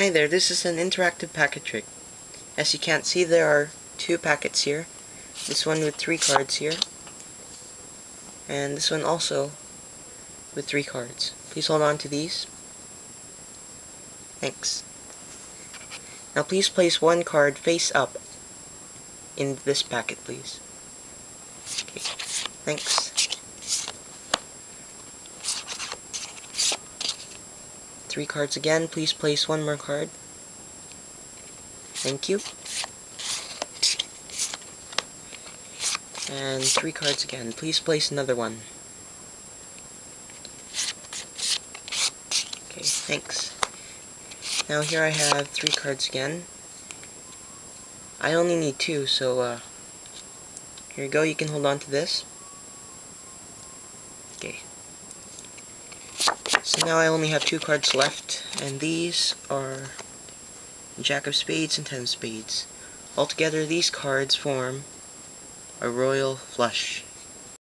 Hi there, this is an interactive packet trick. As you can't see, there are two packets here. This one with three cards here. And this one also with three cards. Please hold on to these. Thanks. Now please place one card face up in this packet, please. Okay, thanks. Three cards again. Please place one more card. Thank you. And three cards again. Please place another one. Okay, thanks. Now here I have three cards again. I only need two, so uh, here you go. You can hold on to this. Okay. So now I only have two cards left, and these are Jack of Spades and Ten of Spades. Altogether, these cards form a royal flush.